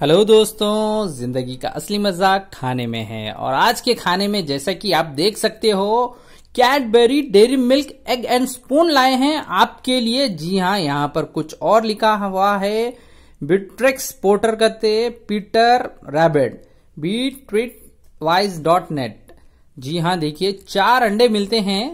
Hello दोस्तों, ज़िंदगी का असली मज़ाक खाने में है। और आज के खाने में जैसा कि आप देख सकते हो Cadbury Dairy Milk egg and spoon लाए हैं। आपके लिए, जी हाँ यहाँ पर कुछ और लिखा हुआ है। बिट्रिक्स पोर्टर करते पीटर रैबिड बी ट्रिट वाइज डॉट नेट जी हाँ देखिए, चार अंडे मिलते हैं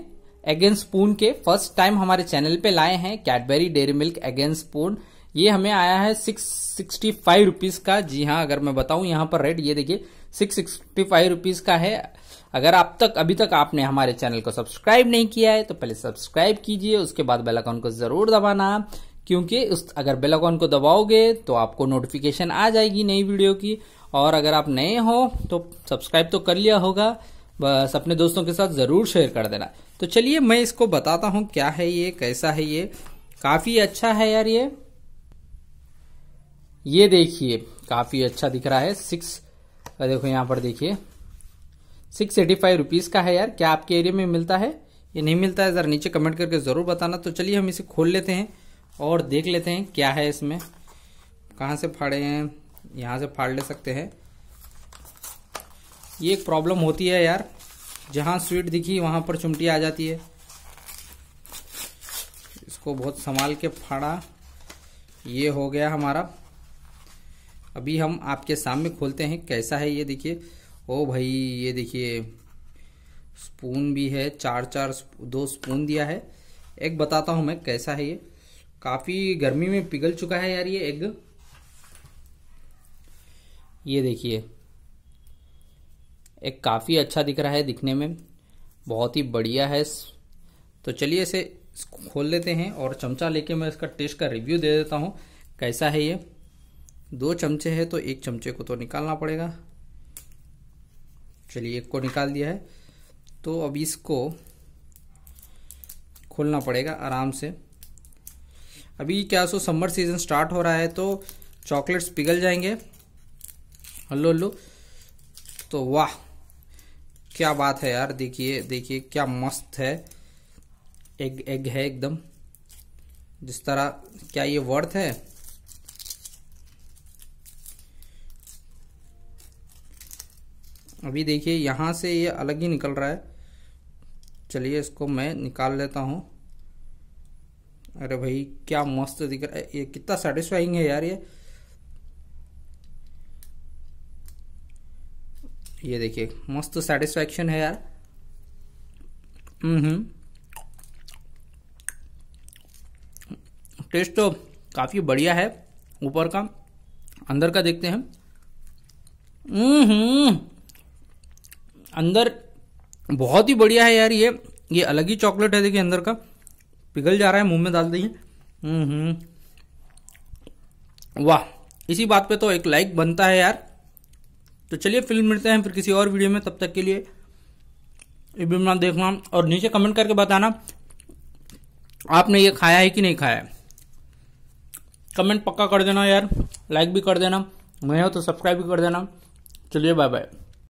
एगेन स्पून के। फ़र्स्ट टाइम हमारे चैनल पे लाए हैं Cadbury Dairy Milk egg n spoon ये हमें आया है सिक्स सिक्सटी फाइव रुपीज़ का। जी हाँ अगर मैं बताऊँ यहाँ पर रेट ये देखिए सिक्स सिक्सटी फाइव रुपीज़ का है। अगर आप तक, अभी तक आपने हमारे चैनल को सब्सक्राइब नहीं किया है तो पहले सब्सक्राइब कीजिए, उसके बाद बेल को ज़रूर दबाना, क्योंकि उस, अगर बेल को दबाओगे तो आपको नोटिफिकेशन आ जाएगी नई वीडियो की। और अगर आप नए हो तो सब्सक्राइब तो कर लिया होगा। बस, अपने दोस्तों के साथ ज़रूर शेयर कर देना। तो चलिए, मैं इसको बताता हूँ, क्या है ये, कैसा है ये। काफ़ी अच्छा है यार ये। ये देखिए, काफ़ी अच्छा दिख रहा है सिक्स देखो यहाँ पर देखिए। सिक्स एटी फाइव रुपीज़ का है यार, क्या आपके एरिया में मिलता है? ये नहीं मिलता है, जरा नीचे कमेंट करके ज़रूर बताना। तो चलिए हम इसे खोल लेते हैं और देख लेते हैं क्या है इसमें। कहाँ से फाड़े हैं? यहाँ से फाड़ ले सकते हैं। ये एक प्रॉब्लम होती है यार, जहाँ स्वीट दिखी, वहाँ पर चुमटी आ जाती है। इसको बहुत संभाल के फाड़ा। ये हो गया हमारा। अभी हम आपके सामने खोलते हैं, कैसा है ये देखिए। ओ भाई, ये देखिए, स्पून भी है, चार चार दो स्पून दिया है। एग बताता हूँ मैं, कैसा है ये। काफ़ी गर्मी में पिघल चुका है यार ये एग। ये देखिए एक काफ़ी अच्छा दिख रहा है दिखने में, बहुत ही बढ़िया है। तो चलिए इसे खोल लेते हैं और चमचा लेके मैं इसका टेस्ट का रिव्यू दे देता हूँ, कैसा है ये। दो चमचे है तो एक चमचे को तो निकालना पड़ेगा। चलिए, एक को निकाल दिया है। तो अब इसको खोलना पड़ेगा आराम से। अभी क्या सो समर सीज़न स्टार्ट हो रहा है तो चॉकलेट्स पिघल जाएँगे। Hello hello. तो वाह, क्या बात है यार, देखिए देखिए, क्या मस्त है। एग एग है एकदम। जिस तरह, क्या ये वर्थ है? अभी देखिए, यहाँ से ये अलग ही निकल रहा है। चलिए इसको मैं निकाल लेता हूँ। अरे भाई, क्या मस्त दिख रहा है। ये कितना सेटिस्फाइंग है यार ये। ये देखिए, मस्त सेटिस्फैक्शन है यार। हम्म टेस्ट तो काफ़ी बढ़िया है, ऊपर का। अंदर का देखते हैं। हम्म। अंदर बहुत ही बढ़िया है यार ये। ये अलग ही चॉकलेट है देखिए अंदर का। पिघल जा रहा है, मुँह में डाल दिए हम्म वाह, इसी बात पे तो एक लाइक बनता है यार। तो चलिए, फ़िल्म मिलते हैं फिर किसी और वीडियो में, तब तक के लिए। वीडियो देखना और नीचे कमेंट करके बताना, आपने ये खाया है कि नहीं खाया है। कमेंट पक्का कर देना यार लाइक भी कर देना। मैं हो तो सब्सक्राइब भी कर देना। चलिए बाय बाय